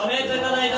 おめでとうございます。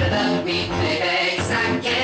Shouldn't beat. I can't.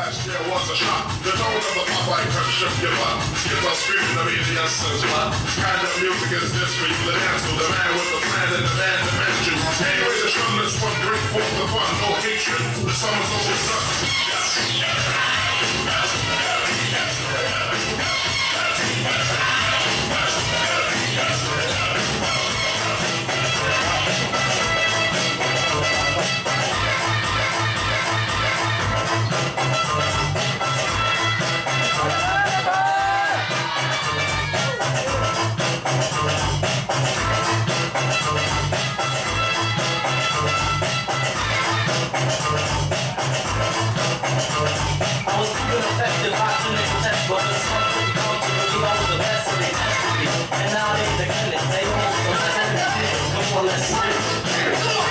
last year was a shock. The tone of the spotlight can shift your luck. Skip a screaming of EDS since what? Kind of music is this for you dance with the man with the plan and the man that you. Anyway, the strugglers fun, great, forth the fun, no hatred. The summer's over, sucks. Yes, yes, yes. fight! Come on!